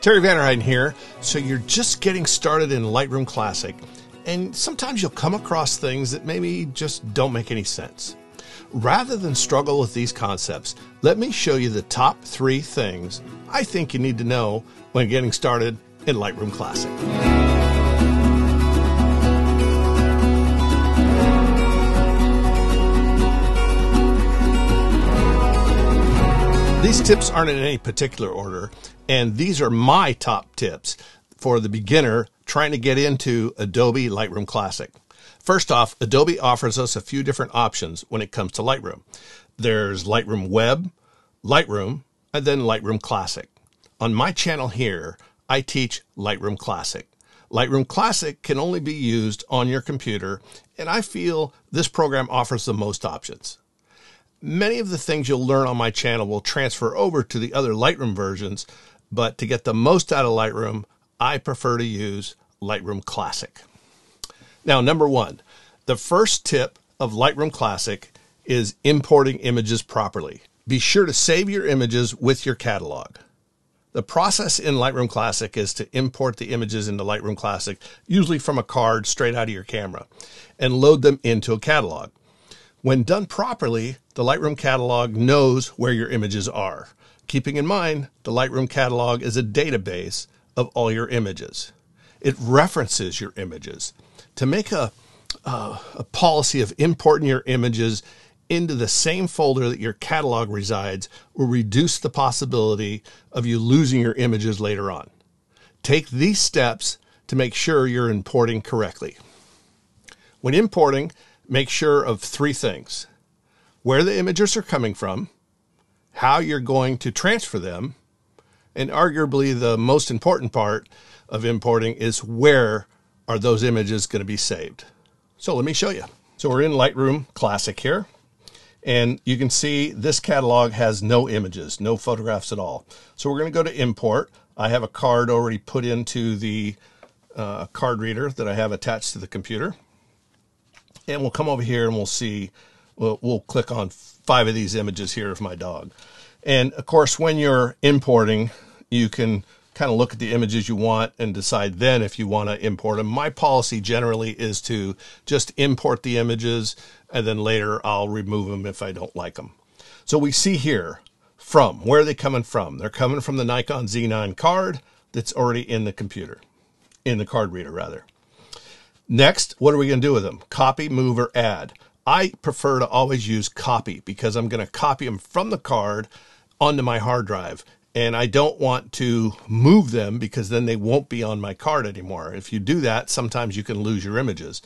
Terry Van Vander Heiden here. So you're just getting started in Lightroom Classic, and sometimes you'll come across things that maybe just don't make any sense. Rather than struggle with these concepts, let me show you the top three things I think you need to know when getting started in Lightroom Classic. These tips aren't in any particular order, and these are my top tips for the beginner trying to get into Adobe Lightroom Classic. First off, Adobe offers us a few different options when it comes to Lightroom. There's Lightroom Web, Lightroom, and then Lightroom Classic. On my channel here, I teach Lightroom Classic. Lightroom Classic can only be used on your computer, and I feel this program offers the most options. Many of the things you'll learn on my channel will transfer over to the other Lightroom versions, but to get the most out of Lightroom, I prefer to use Lightroom Classic. Now, number one, the first tip of Lightroom Classic is importing images properly. Be sure to save your images with your catalog. The process in Lightroom Classic is to import the images into Lightroom Classic, usually from a card straight out of your camera, and load them into a catalog. When done properly, the Lightroom catalog knows where your images are. Keeping in mind, the Lightroom catalog is a database of all your images. It references your images. To make a, uh, a policy of importing your images into the same folder that your catalog resides will reduce the possibility of you losing your images later on. Take these steps to make sure you're importing correctly. When importing, make sure of three things where the images are coming from, how you're going to transfer them, and arguably the most important part of importing is where are those images going to be saved. So let me show you. So we're in Lightroom Classic here, and you can see this catalog has no images, no photographs at all. So we're going to go to import. I have a card already put into the uh, card reader that I have attached to the computer and we'll come over here and we'll see, we'll, we'll click on five of these images here of my dog. And of course, when you're importing, you can kind of look at the images you want and decide then if you want to import them. My policy generally is to just import the images and then later I'll remove them if I don't like them. So we see here from, where are they coming from? They're coming from the Nikon Z9 card that's already in the computer, in the card reader rather. Next, what are we going to do with them? Copy, move, or add. I prefer to always use copy because I'm going to copy them from the card onto my hard drive. And I don't want to move them because then they won't be on my card anymore. If you do that, sometimes you can lose your images.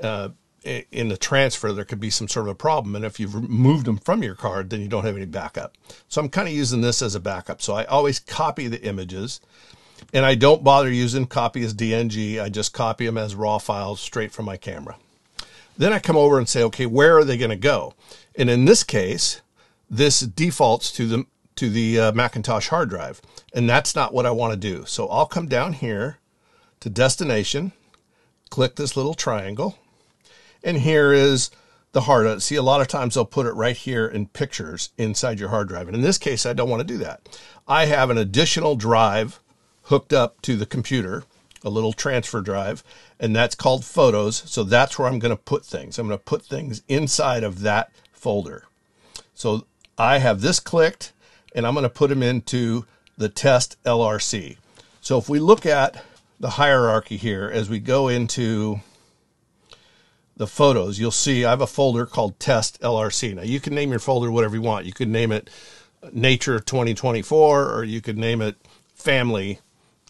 Uh, in the transfer, there could be some sort of a problem. And if you've moved them from your card, then you don't have any backup. So I'm kind of using this as a backup. So I always copy the images and I don't bother using copy as DNG. I just copy them as raw files straight from my camera. Then I come over and say, okay, where are they going to go? And in this case, this defaults to the to the uh, Macintosh hard drive, and that's not what I want to do. So I'll come down here to destination, click this little triangle, and here is the hard drive. See, a lot of times they'll put it right here in pictures inside your hard drive. And in this case, I don't want to do that. I have an additional drive hooked up to the computer, a little transfer drive, and that's called photos. So that's where I'm going to put things. I'm going to put things inside of that folder. So I have this clicked and I'm going to put them into the test LRC. So if we look at the hierarchy here as we go into the photos, you'll see I have a folder called test LRC. Now you can name your folder whatever you want. You could name it nature 2024 or you could name it family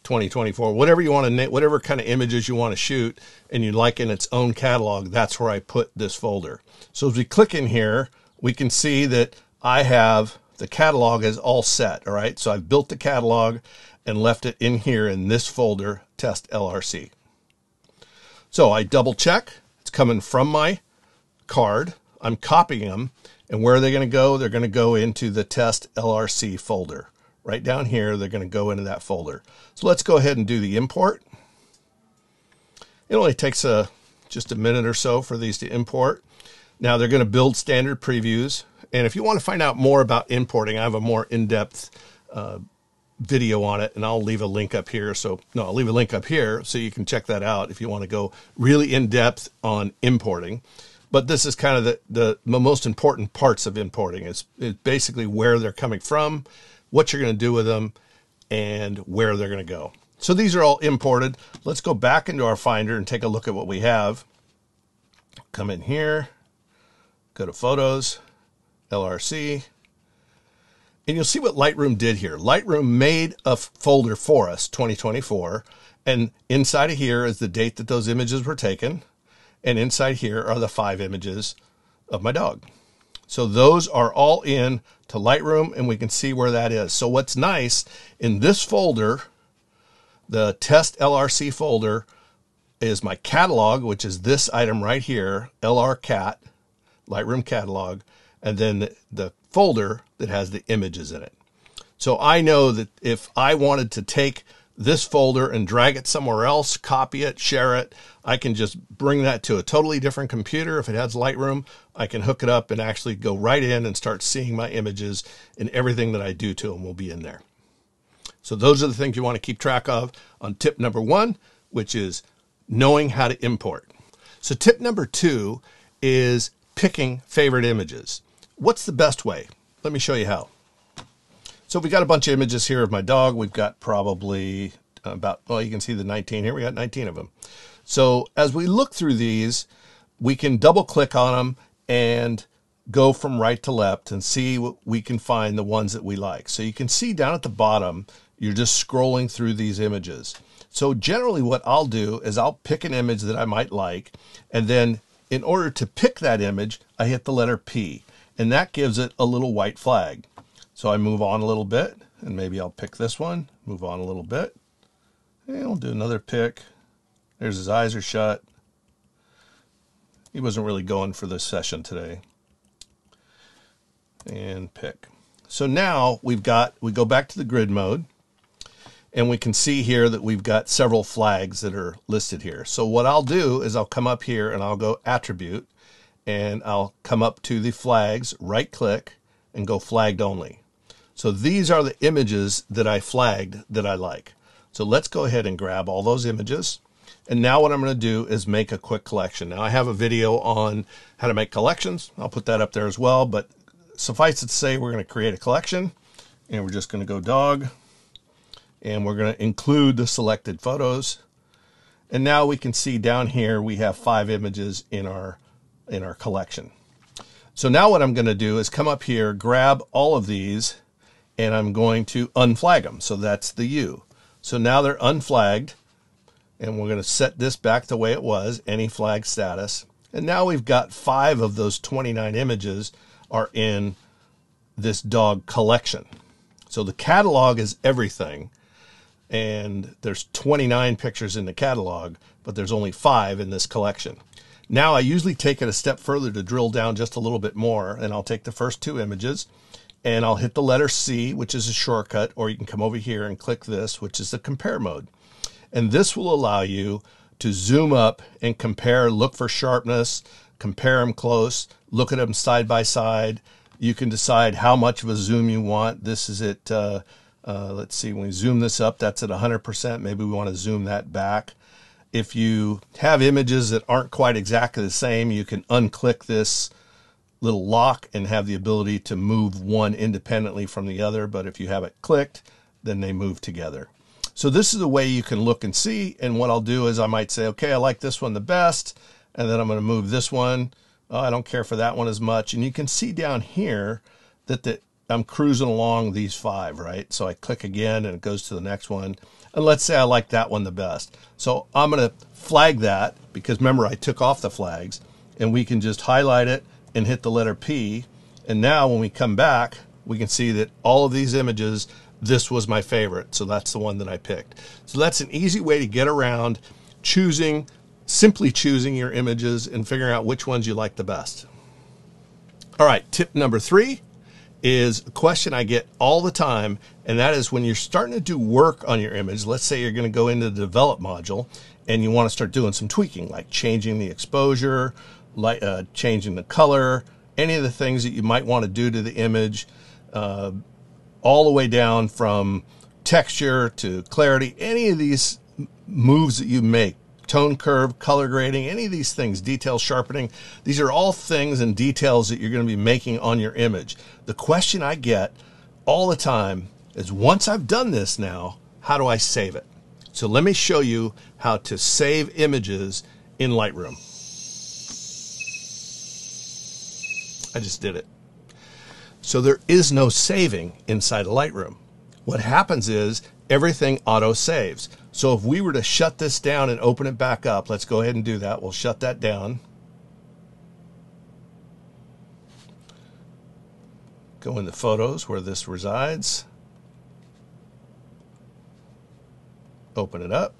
2024, whatever you want to name, whatever kind of images you want to shoot and you like in its own catalog, that's where I put this folder. So as we click in here, we can see that I have the catalog is all set. All right. So I've built the catalog and left it in here in this folder, test LRC. So I double check. It's coming from my card. I'm copying them. And where are they going to go? They're going to go into the test LRC folder right down here. They're going to go into that folder. So let's go ahead and do the import. It only takes a, just a minute or so for these to import. Now they're going to build standard previews. And if you want to find out more about importing, I have a more in-depth uh, video on it, and I'll leave a link up here. So, no, I'll leave a link up here so you can check that out if you want to go really in depth on importing. But this is kind of the, the, the most important parts of importing. It's, it's basically where they're coming from, what you're going to do with them, and where they're going to go. So these are all imported. Let's go back into our Finder and take a look at what we have. Come in here, go to Photos, LRC, and you'll see what Lightroom did here. Lightroom made a folder for us, 2024, and inside of here is the date that those images were taken, and inside here are the five images of my dog. So those are all in to Lightroom, and we can see where that is. So what's nice in this folder, the test LRC folder, is my catalog, which is this item right here, LR Cat, Lightroom catalog, and then the, the folder that has the images in it. So I know that if I wanted to take this folder and drag it somewhere else, copy it, share it, I can just bring that to a totally different computer. If it has Lightroom, I can hook it up and actually go right in and start seeing my images and everything that I do to them will be in there. So those are the things you want to keep track of on tip number one, which is knowing how to import. So tip number two is picking favorite images. What's the best way? Let me show you how. So we got a bunch of images here of my dog. We've got probably about, well, you can see the 19 here. We got 19 of them. So as we look through these, we can double click on them and go from right to left and see what we can find the ones that we like. So you can see down at the bottom, you're just scrolling through these images. So generally what I'll do is I'll pick an image that I might like. And then in order to pick that image, I hit the letter P and that gives it a little white flag. So I move on a little bit and maybe I'll pick this one, move on a little bit. And I'll do another pick. There's his eyes are shut. He wasn't really going for this session today. And pick. So now we've got, we go back to the grid mode and we can see here that we've got several flags that are listed here. So what I'll do is I'll come up here and I'll go attribute and I'll come up to the flags, right click and go flagged only. So these are the images that I flagged that I like. So let's go ahead and grab all those images. And now what I'm going to do is make a quick collection. Now I have a video on how to make collections. I'll put that up there as well, but suffice it to say, we're going to create a collection and we're just going to go dog and we're going to include the selected photos. And now we can see down here, we have five images in our in our collection. So now what I'm going to do is come up here, grab all of these, and I'm going to unflag them. So that's the U. So now they're unflagged, and we're going to set this back the way it was, any flag status. And now we've got five of those 29 images are in this dog collection. So the catalog is everything. And there's 29 pictures in the catalog, but there's only five in this collection. Now I usually take it a step further to drill down just a little bit more and I'll take the first two images and I'll hit the letter C, which is a shortcut, or you can come over here and click this, which is the compare mode. And this will allow you to zoom up and compare, look for sharpness, compare them close, look at them side by side. You can decide how much of a zoom you want. This is at, uh, uh, let's see, when we zoom this up, that's at 100%. Maybe we want to zoom that back. If you have images that aren't quite exactly the same, you can unclick this little lock and have the ability to move one independently from the other. But if you have it clicked, then they move together. So this is a way you can look and see. And what I'll do is I might say, okay, I like this one the best. And then I'm going to move this one. Oh, I don't care for that one as much. And you can see down here that the, I'm cruising along these five, right? So I click again and it goes to the next one. And let's say I like that one the best. So I'm going to flag that because remember I took off the flags and we can just highlight it and hit the letter P. And now when we come back, we can see that all of these images, this was my favorite. So that's the one that I picked. So that's an easy way to get around choosing, simply choosing your images and figuring out which ones you like the best. All right, tip number three is a question I get all the time, and that is when you're starting to do work on your image, let's say you're going to go into the develop module and you want to start doing some tweaking, like changing the exposure, like uh, changing the color, any of the things that you might want to do to the image, uh, all the way down from texture to clarity, any of these moves that you make, tone curve, color grading, any of these things, detail sharpening, these are all things and details that you're going to be making on your image. The question I get all the time is once I've done this now, how do I save it? So let me show you how to save images in Lightroom. I just did it. So there is no saving inside of Lightroom. What happens is everything auto saves. So if we were to shut this down and open it back up, let's go ahead and do that. We'll shut that down. Go into photos where this resides. Open it up.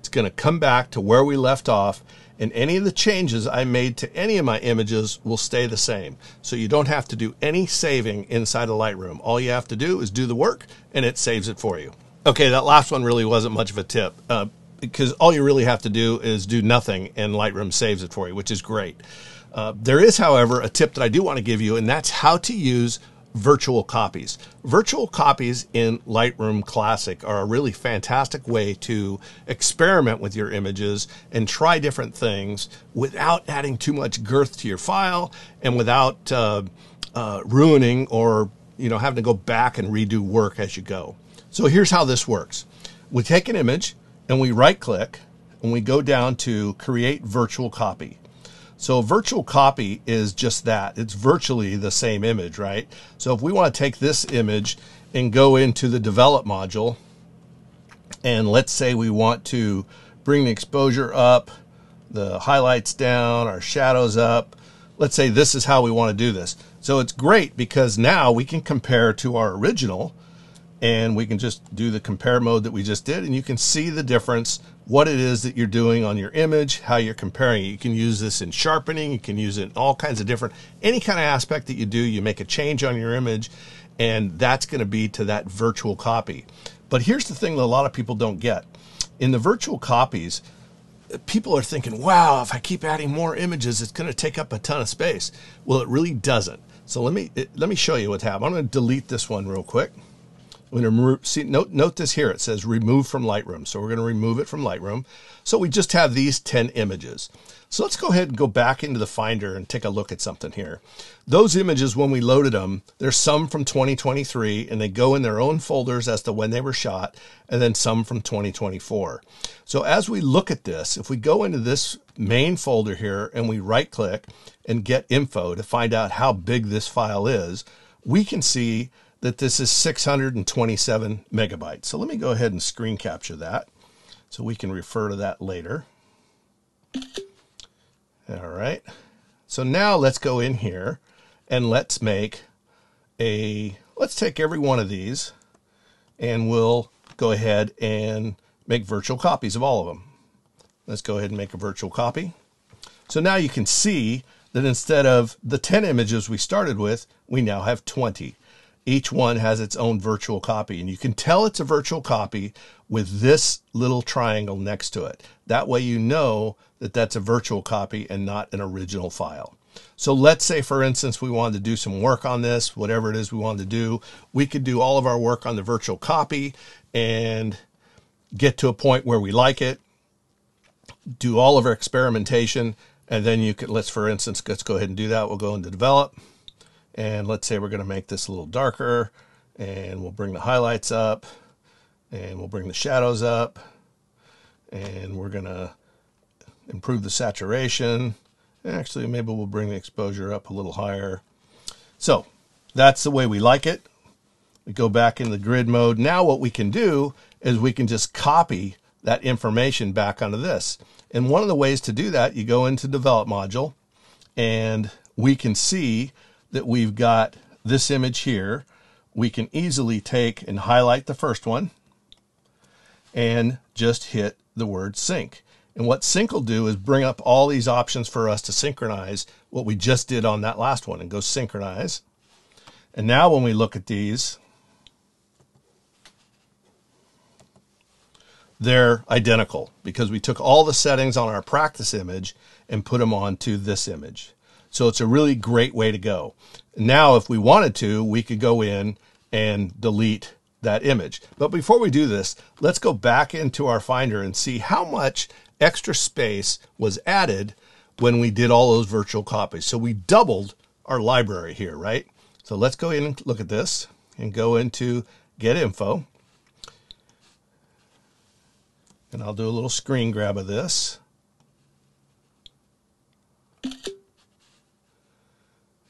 It's going to come back to where we left off and any of the changes I made to any of my images will stay the same. So you don't have to do any saving inside of Lightroom. All you have to do is do the work and it saves it for you. Okay, that last one really wasn't much of a tip uh, because all you really have to do is do nothing and Lightroom saves it for you, which is great. Uh, there is, however, a tip that I do want to give you, and that's how to use virtual copies. Virtual copies in Lightroom Classic are a really fantastic way to experiment with your images and try different things without adding too much girth to your file and without uh, uh, ruining or you know having to go back and redo work as you go. So here's how this works. We take an image and we right click and we go down to create virtual copy. So virtual copy is just that. It's virtually the same image, right? So if we want to take this image and go into the develop module, and let's say we want to bring the exposure up, the highlights down, our shadows up. Let's say this is how we want to do this. So it's great because now we can compare to our original and we can just do the compare mode that we just did and you can see the difference what it is that you're doing on your image how you're comparing it. You can use this in sharpening. You can use it in all kinds of different any kind of aspect that you do you make a change on your image and that's going to be to that virtual copy. But here's the thing that a lot of people don't get. In the virtual copies people are thinking wow if i keep adding more images it's going to take up a ton of space. Well it really doesn't. So let me let me show you what's happening i'm going to delete this one real quick going to remove, see, note, note this here. It says remove from Lightroom. So we're going to remove it from Lightroom. So we just have these 10 images. So let's go ahead and go back into the Finder and take a look at something here. Those images, when we loaded them, there's some from 2023 and they go in their own folders as to when they were shot and then some from 2024. So as we look at this, if we go into this main folder here and we right click and get info to find out how big this file is, we can see that this is 627 megabytes. So let me go ahead and screen capture that so we can refer to that later. All right. So now let's go in here and let's make a, let's take every one of these and we'll go ahead and make virtual copies of all of them. Let's go ahead and make a virtual copy. So now you can see that instead of the 10 images we started with, we now have 20 each one has its own virtual copy. And you can tell it's a virtual copy with this little triangle next to it. That way you know that that's a virtual copy and not an original file. So let's say, for instance, we wanted to do some work on this, whatever it is we wanted to do. We could do all of our work on the virtual copy and get to a point where we like it, do all of our experimentation, and then you could, let's, for instance, let's go ahead and do that. We'll go into develop. And let's say we're going to make this a little darker and we'll bring the highlights up and we'll bring the shadows up and we're going to improve the saturation. Actually, maybe we'll bring the exposure up a little higher. So that's the way we like it. We go back in the grid mode. Now what we can do is we can just copy that information back onto this. And one of the ways to do that, you go into develop module and we can see that we've got this image here, we can easily take and highlight the first one and just hit the word sync. And what sync will do is bring up all these options for us to synchronize what we just did on that last one and go synchronize. And now when we look at these, they're identical because we took all the settings on our practice image and put them onto this image. So it's a really great way to go. Now, if we wanted to, we could go in and delete that image. But before we do this, let's go back into our Finder and see how much extra space was added when we did all those virtual copies. So we doubled our library here, right? So let's go in and look at this and go into Get Info. And I'll do a little screen grab of this.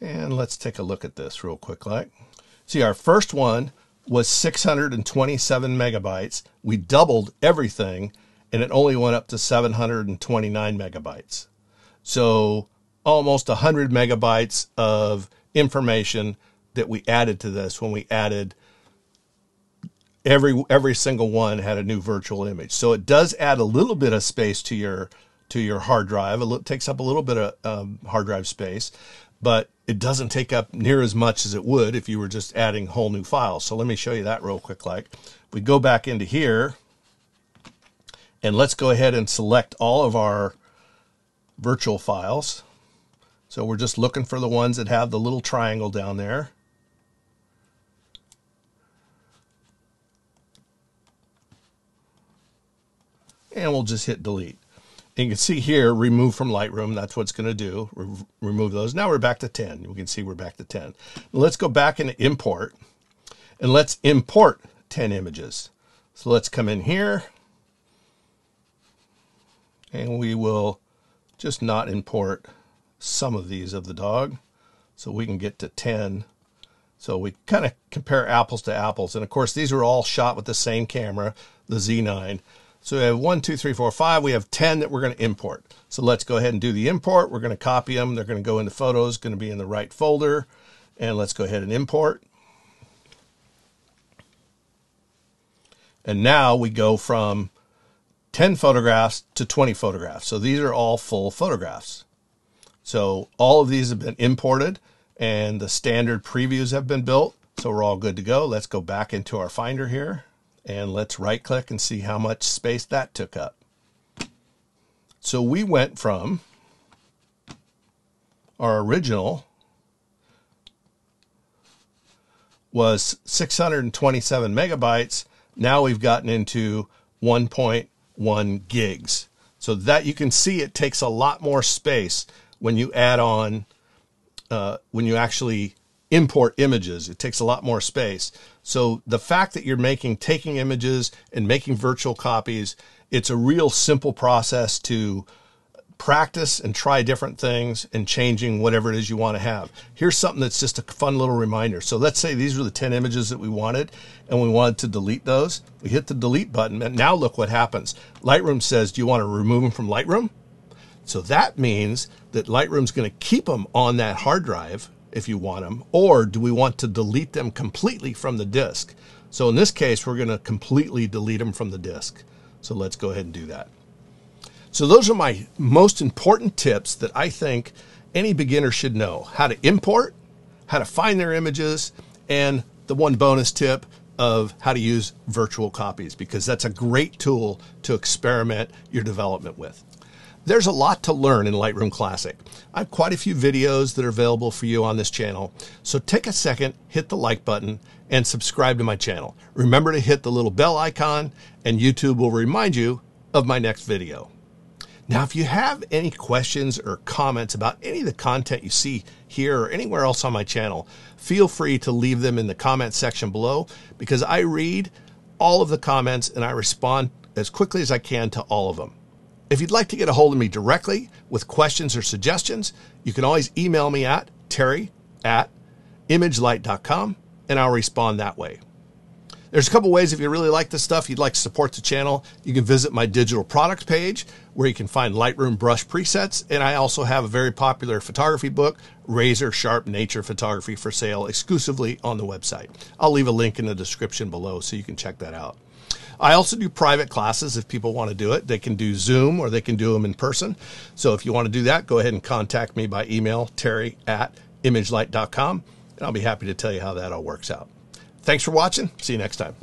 And let's take a look at this real quick like. See, our first one was 627 megabytes. We doubled everything and it only went up to 729 megabytes. So almost 100 megabytes of information that we added to this when we added every every single one had a new virtual image. So it does add a little bit of space to your to your hard drive. It takes up a little bit of um, hard drive space, but it doesn't take up near as much as it would if you were just adding whole new files. So let me show you that real quick. Like we go back into here and let's go ahead and select all of our virtual files. So we're just looking for the ones that have the little triangle down there. And we'll just hit delete. You can see here, remove from Lightroom. That's what it's going to do. Re remove those. Now we're back to 10. You can see we're back to 10. Let's go back and import and let's import 10 images. So let's come in here and we will just not import some of these of the dog so we can get to 10. So we kind of compare apples to apples. And of course, these are all shot with the same camera, the Z9. So we have one, two, three, four, five. We have 10 that we're going to import. So let's go ahead and do the import. We're going to copy them. They're going to go into photos, going to be in the right folder. And let's go ahead and import. And now we go from 10 photographs to 20 photographs. So these are all full photographs. So all of these have been imported and the standard previews have been built. So we're all good to go. Let's go back into our Finder here and let's right click and see how much space that took up. So we went from our original was 627 megabytes. Now we've gotten into 1.1 gigs. So that you can see it takes a lot more space when you add on, uh, when you actually import images. It takes a lot more space. So the fact that you're making, taking images and making virtual copies, it's a real simple process to practice and try different things and changing whatever it is you want to have. Here's something that's just a fun little reminder. So let's say these were the 10 images that we wanted and we wanted to delete those. We hit the delete button and now look what happens. Lightroom says, do you want to remove them from Lightroom? So that means that Lightroom's going to keep them on that hard drive if you want them, or do we want to delete them completely from the disk? So in this case, we're going to completely delete them from the disk. So let's go ahead and do that. So those are my most important tips that I think any beginner should know. How to import, how to find their images, and the one bonus tip of how to use virtual copies because that's a great tool to experiment your development with. There's a lot to learn in Lightroom Classic. I have quite a few videos that are available for you on this channel. So take a second, hit the like button, and subscribe to my channel. Remember to hit the little bell icon, and YouTube will remind you of my next video. Now, if you have any questions or comments about any of the content you see here or anywhere else on my channel, feel free to leave them in the comment section below because I read all of the comments and I respond as quickly as I can to all of them. If you'd like to get a hold of me directly with questions or suggestions, you can always email me at terry at imagelight.com and I'll respond that way. There's a couple ways if you really like this stuff, you'd like to support the channel, you can visit my digital products page where you can find Lightroom brush presets. And I also have a very popular photography book, Razor Sharp Nature Photography for sale exclusively on the website. I'll leave a link in the description below so you can check that out. I also do private classes if people want to do it. They can do Zoom or they can do them in person. So if you want to do that, go ahead and contact me by email, terry at imagelight.com, and I'll be happy to tell you how that all works out. Thanks for watching. See you next time.